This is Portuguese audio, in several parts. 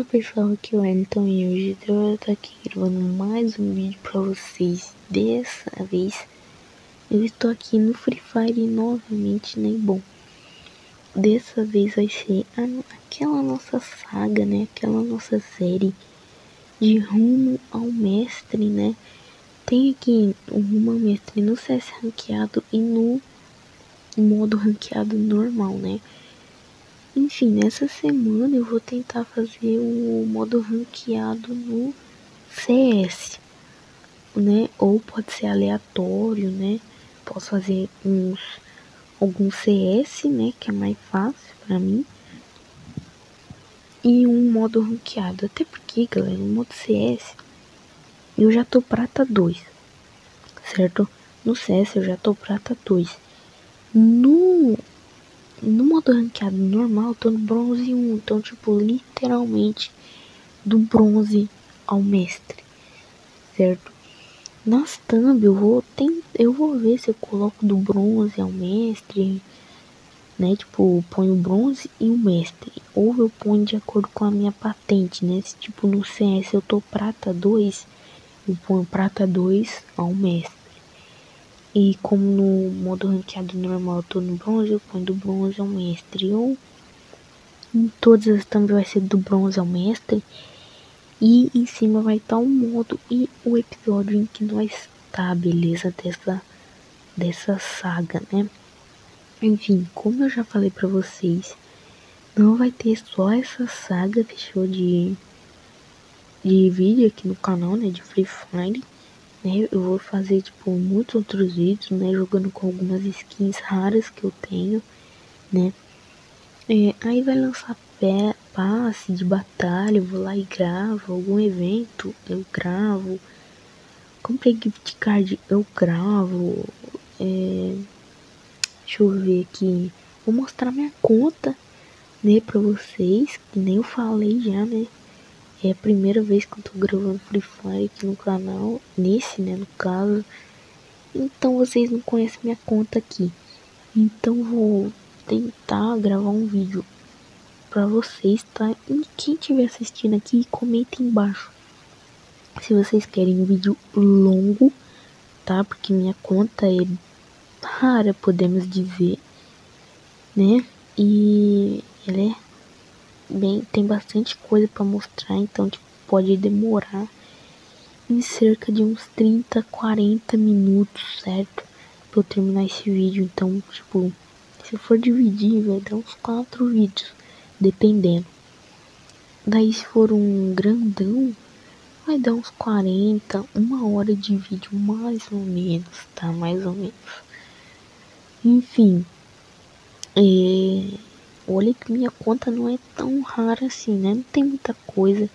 Fala pessoal, aqui é o Wellington e hoje eu tô aqui gravando mais um vídeo pra vocês. Dessa vez eu estou aqui no Free Fire novamente, né? Bom, dessa vez vai ser a, aquela nossa saga, né? Aquela nossa série de rumo ao mestre, né? Tem aqui o rumo ao mestre no CS ranqueado e no modo ranqueado normal, né? Enfim, nessa semana eu vou tentar fazer o modo ranqueado no CS, né? Ou pode ser aleatório, né? Posso fazer uns algum CS, né? Que é mais fácil para mim. E um modo ranqueado. Até porque, galera, no modo CS eu já tô prata 2, certo? No CS eu já tô prata 2. No no modo ranqueado normal, tô no bronze 1. Então, tipo, literalmente do bronze ao mestre. Certo? Nas thumb eu vou, tem, eu vou ver se eu coloco do bronze ao mestre. Né? Tipo, ponho o bronze e o mestre. Ou eu ponho de acordo com a minha patente, né? Se, tipo, no CS eu tô prata 2, eu ponho prata 2 ao mestre. E como no modo ranqueado normal eu tô no bronze, eu ponho do bronze ao mestre. Ou em todas as também vai ser do bronze ao mestre. E em cima vai estar tá o modo e o episódio em que nós tá, beleza? Dessa, dessa saga, né? Enfim, como eu já falei pra vocês, não vai ter só essa saga, fechou de, de vídeo aqui no canal, né? De Free Fire né? Eu vou fazer, tipo, muitos outros vídeos, né? Jogando com algumas skins raras que eu tenho, né? É, aí vai lançar pé, passe de batalha, eu vou lá e gravo. Algum evento, eu gravo. Comprei gift card, eu gravo. É, deixa eu ver aqui. Vou mostrar minha conta, né, pra vocês. Que nem eu falei já, né? É a primeira vez que eu tô gravando Free Fire aqui no canal, nesse, né, no caso. Então vocês não conhecem minha conta aqui. Então vou tentar gravar um vídeo pra vocês, tá? E quem estiver assistindo aqui, comenta embaixo. Se vocês querem um vídeo longo, tá? Porque minha conta é rara, podemos dizer, né? E ela é tem bastante coisa para mostrar, então tipo, pode demorar em cerca de uns 30, 40 minutos, certo? Pra eu terminar esse vídeo, então, tipo, se for dividir, vai dar uns 4 vídeos, dependendo. Daí se for um grandão, vai dar uns 40, uma hora de vídeo, mais ou menos, tá? Mais ou menos. Enfim, é Olha que minha conta não é tão rara assim, né? Não tem muita coisa.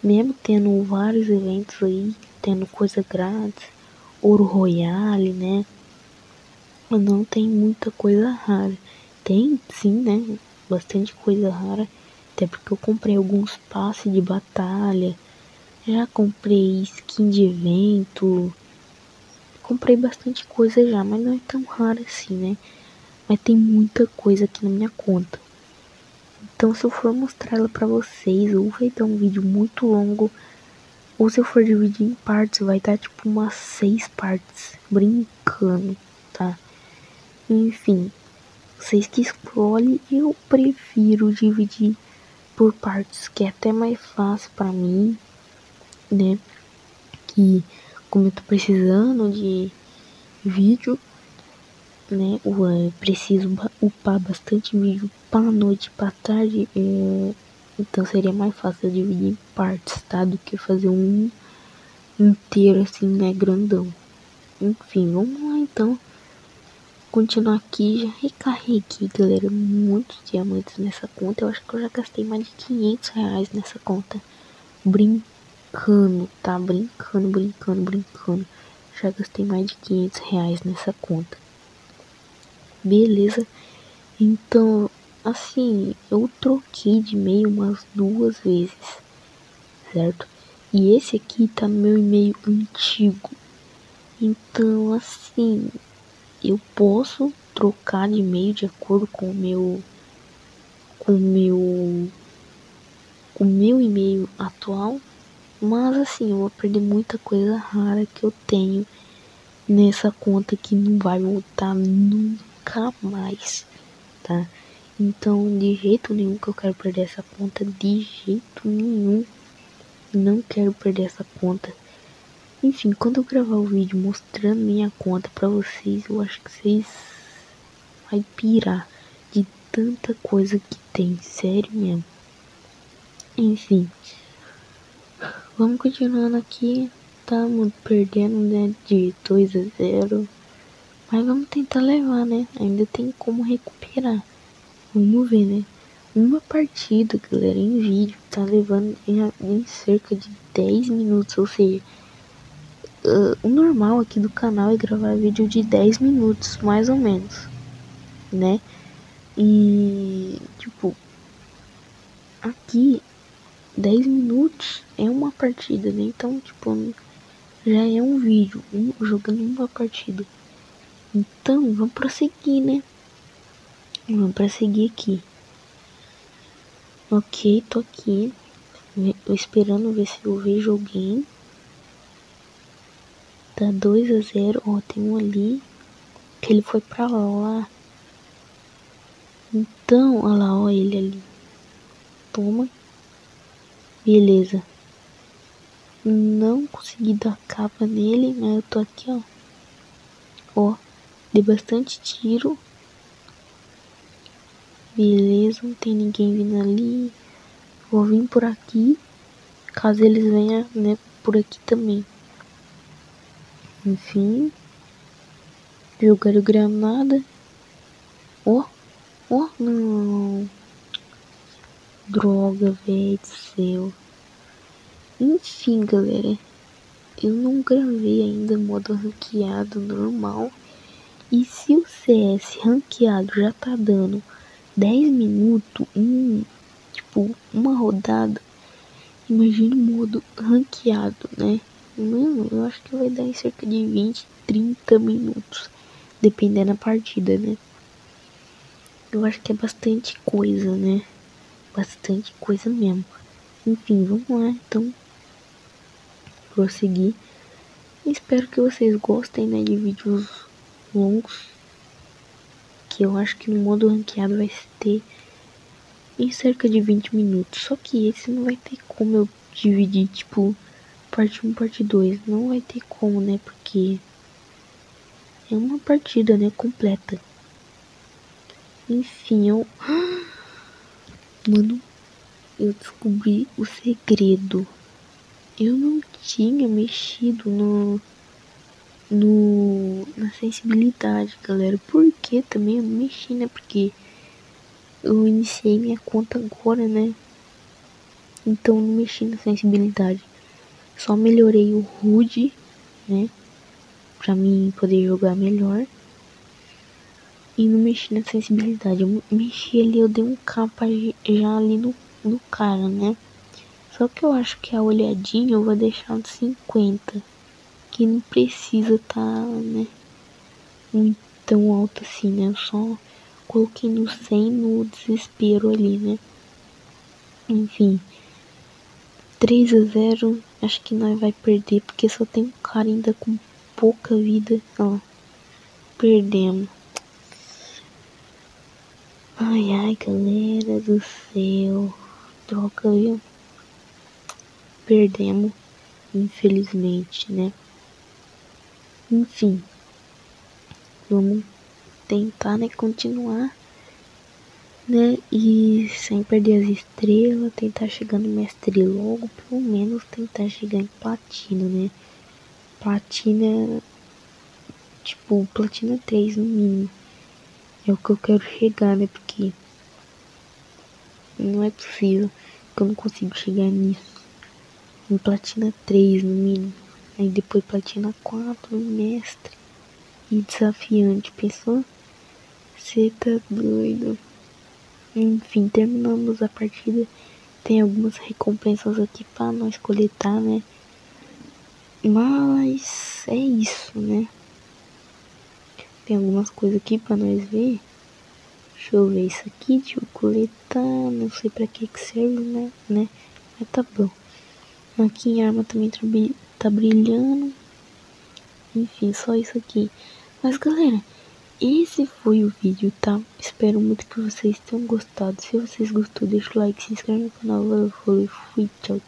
Mesmo tendo vários eventos aí, tendo coisa grátis, ouro royale, né? Não tem muita coisa rara. Tem sim, né? Bastante coisa rara. Até porque eu comprei alguns passes de batalha. Já comprei skin de evento. Comprei bastante coisa já, mas não é tão rara assim, né? Mas tem muita coisa aqui na minha conta. Então se eu for mostrar ela pra vocês, ou vai dar um vídeo muito longo, ou se eu for dividir em partes, vai dar tipo umas seis partes, brincando, tá? Enfim, vocês que escolhem, eu prefiro dividir por partes, que é até mais fácil para mim, né? Que como eu tô precisando de vídeo, né? Eu é, preciso upar bastante vídeo para noite, para tarde. É, então seria mais fácil dividir em partes, tá? Do que fazer um inteiro assim, né? Grandão. Enfim, vamos lá então. Continuar aqui, já recarreguei, galera, muitos diamantes nessa conta. Eu acho que eu já gastei mais de 500 reais nessa conta. Brincando, tá? Brincando, brincando, brincando. Já gastei mais de 500 reais nessa conta. Beleza. Então, assim, eu troquei de e-mail umas duas vezes, certo? E esse aqui tá no meu e-mail antigo. Então, assim, eu posso trocar de e-mail de acordo com o meu com o meu o meu e-mail atual. Mas assim, eu vou perder muita coisa rara que eu tenho nessa conta que não vai voltar nunca mais, tá? Então, de jeito nenhum que eu quero perder essa conta, de jeito nenhum. Não quero perder essa conta. Enfim, quando eu gravar o vídeo mostrando minha conta pra vocês, eu acho que vocês vai pirar de tanta coisa que tem, sério mesmo. Enfim, vamos continuando aqui. Estamos perdendo né, de 2 a 0. Mas vamos tentar levar, né? Ainda tem como recuperar. Vamos ver, né? Uma partida, galera, em vídeo, tá levando em, em cerca de 10 minutos. Ou seja, uh, o normal aqui do canal é gravar vídeo de 10 minutos, mais ou menos, né? E, tipo, aqui 10 minutos é uma partida, né? Então, tipo, já é um vídeo, um, jogando uma partida. Então, vamos prosseguir, né? Vamos prosseguir aqui. Ok, tô aqui. Esperando ver se eu vejo alguém. Tá 2 a 0. Ó, tem um ali. Que ele foi pra lá. Então, olha lá, ó ele ali. Toma. Beleza. Não consegui dar capa nele, mas eu tô aqui, ó. Ó, dei bastante tiro. Beleza, não tem ninguém vindo ali. Vou vir por aqui. Caso eles venham, né, por aqui também. Enfim. Jogaram granada. Ó, ó, não. Droga, velho do céu. Enfim, galera. Eu não gravei ainda modo ranqueado normal. E se o CS ranqueado já tá dando 10 minutos, um, tipo, uma rodada, imagina o modo ranqueado, né? Mano, eu acho que vai dar em cerca de 20, 30 minutos. Dependendo da partida, né? Eu acho que é bastante coisa, né? Bastante coisa mesmo. Enfim, vamos lá, então prosseguir. Espero que vocês gostem né, de vídeos longos. Que eu acho que no modo ranqueado vai ter em cerca de 20 minutos. Só que esse não vai ter como eu dividir, tipo, parte 1, parte 2. Não vai ter como, né? Porque é uma partida, né? Completa. Enfim, eu. Mano, eu descobri o segredo eu não tinha mexido no, no na sensibilidade, galera. Por que também eu mexi, né? Porque eu iniciei minha conta agora, né? Então não mexi na sensibilidade. Só melhorei o HUD, né? Pra mim poder jogar melhor. E não mexi na sensibilidade. Eu mexi ali, eu dei um capa já ali no, no cara, né? Só que eu acho que a olhadinha eu vou deixar no 50. Que não precisa tá, né? Muito tão alto assim, né? Eu só coloquei no 100 no desespero ali, né? Enfim. 3 a 0 acho que nós vai perder porque só tem um cara ainda com pouca vida. Ó. Perdemos. Ai ai galera do céu. Troca, viu? perdemos, infelizmente, né? Enfim, vamos tentar, né, continuar, né? E sem perder as estrelas, tentar chegar no mestre logo, pelo menos tentar chegar em platina, né? Platina, tipo, platina 3 no mínimo. É o que eu quero chegar, né? Porque não é possível que eu não consigo chegar nisso em platina 3 no mínimo. Aí depois platina 4, mestre e desafiante. Pensou? Você tá doido. Enfim, terminamos a partida. Tem algumas recompensas aqui para nós coletar, né? Mas é isso, né? Tem algumas coisas aqui para nós ver. Deixa eu ver isso aqui, deixa eu coletar, não sei para que que serve, né? né? Mas tá bom. Aqui a arma também tá brilhando. Enfim, só isso aqui. Mas galera, esse foi o vídeo, tá? Espero muito que vocês tenham gostado. Se vocês gostou, deixa o like, se inscreve no canal. Valeu, fui, tchau.